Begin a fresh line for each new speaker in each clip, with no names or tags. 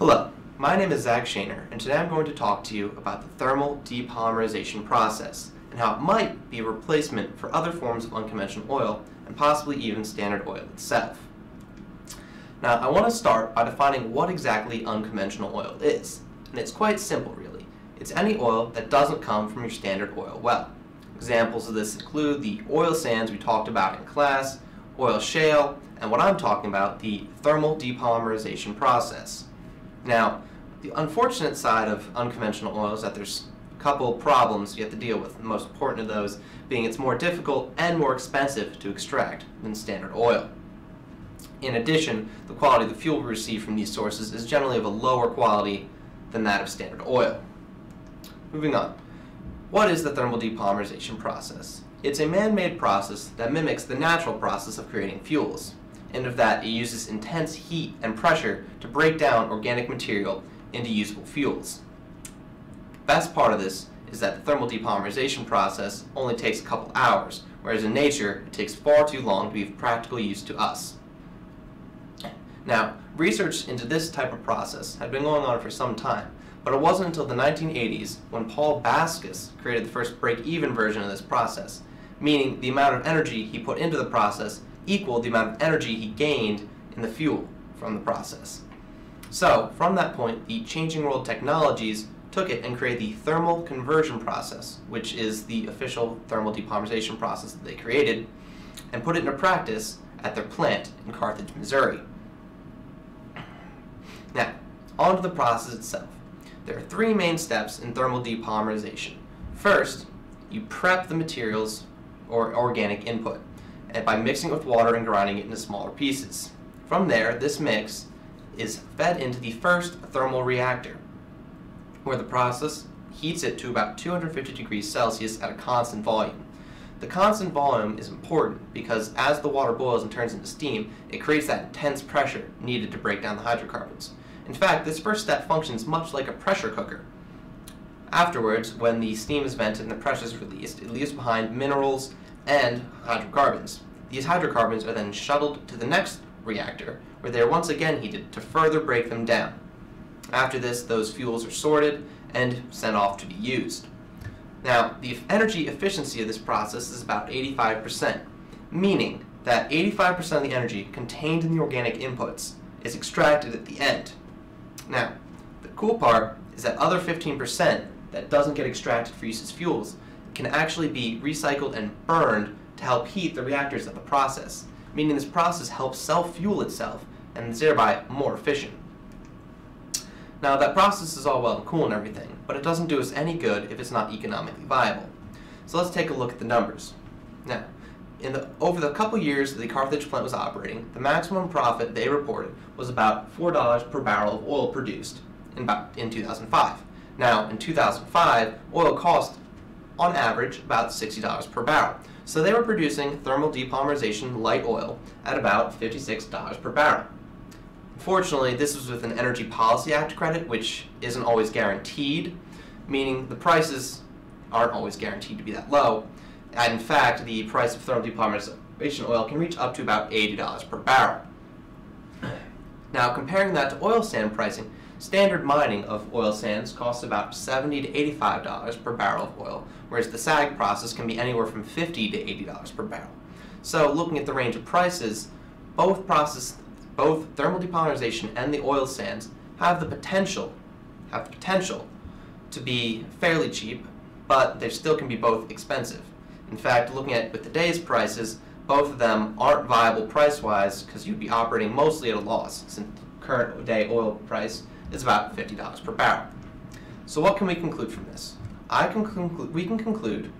Hello, my name is Zach Schoener, and today I'm going to talk to you about the thermal depolymerization process and how it might be a replacement for other forms of unconventional oil and possibly even Standard Oil itself. Now, I want to start by defining what exactly unconventional oil is, and it's quite simple really. It's any oil that doesn't come from your standard oil well. Examples of this include the oil sands we talked about in class, oil shale, and what I'm talking about, the thermal depolymerization process. Now, the unfortunate side of unconventional oil is that there's a couple problems you have to deal with. The most important of those being it's more difficult and more expensive to extract than standard oil. In addition, the quality of the fuel we receive from these sources is generally of a lower quality than that of standard oil. Moving on. What is the thermal depolymerization process? It's a man-made process that mimics the natural process of creating fuels and of that it uses intense heat and pressure to break down organic material into usable fuels. The best part of this is that the thermal depolymerization process only takes a couple hours, whereas in nature it takes far too long to be of practical use to us. Now, research into this type of process had been going on for some time, but it wasn't until the 1980s when Paul Baskis created the first break-even version of this process, meaning the amount of energy he put into the process equal the amount of energy he gained in the fuel from the process. So, from that point, the Changing World Technologies took it and created the thermal conversion process, which is the official thermal depolymerization process that they created, and put it into practice at their plant in Carthage, Missouri. Now, on to the process itself. There are three main steps in thermal depolymerization. First, you prep the materials or organic input and by mixing it with water and grinding it into smaller pieces. From there, this mix is fed into the first thermal reactor, where the process heats it to about 250 degrees Celsius at a constant volume. The constant volume is important because as the water boils and turns into steam, it creates that intense pressure needed to break down the hydrocarbons. In fact, this first step functions much like a pressure cooker. Afterwards, when the steam is vented and the pressure is released, it leaves behind minerals and hydrocarbons. These hydrocarbons are then shuttled to the next reactor, where they are once again heated to further break them down. After this, those fuels are sorted and sent off to be used. Now, the energy efficiency of this process is about 85%, meaning that 85% of the energy contained in the organic inputs is extracted at the end. Now, the cool part is that other 15% that doesn't get extracted for use as fuels can actually be recycled and burned to help heat the reactors of the process, meaning this process helps self-fuel itself and is thereby more efficient. Now that process is all well and cool and everything, but it doesn't do us any good if it's not economically viable. So let's take a look at the numbers. Now, in the, over the couple years that the Carthage plant was operating, the maximum profit they reported was about $4 per barrel of oil produced in, about, in 2005. Now, in 2005, oil cost on average about $60 per barrel. So they were producing thermal depolymerization light oil at about $56 per barrel. Unfortunately, this was with an Energy Policy Act credit, which isn't always guaranteed, meaning the prices aren't always guaranteed to be that low. And in fact, the price of thermal depolymerization oil can reach up to about $80 per barrel. Now, comparing that to oil sand pricing, Standard mining of oil sands costs about 70 to $85 per barrel of oil, whereas the SAG process can be anywhere from 50 to $80 per barrel. So looking at the range of prices, both process, both thermal depolymerization and the oil sands have the potential, have the potential to be fairly cheap, but they still can be both expensive. In fact, looking at with today's prices, both of them aren't viable price-wise because you'd be operating mostly at a loss since current day oil price is about $50 per barrel. So what can we conclude from this? I can conclude, we can conclude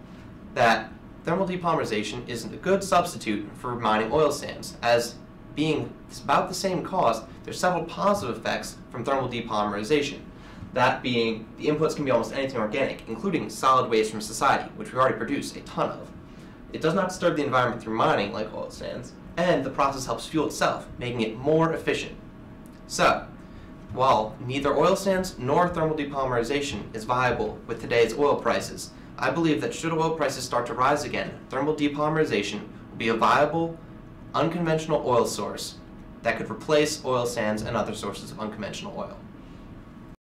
that thermal depolymerization isn't a good substitute for mining oil sands, as being about the same cost, there's several positive effects from thermal depolymerization. That being, the inputs can be almost anything organic, including solid waste from society, which we already produce a ton of. It does not disturb the environment through mining like oil sands, and the process helps fuel itself, making it more efficient. So, while neither oil sands nor thermal depolymerization is viable with today's oil prices, I believe that should oil prices start to rise again, thermal depolymerization will be a viable, unconventional oil source that could replace oil sands and other sources of unconventional oil.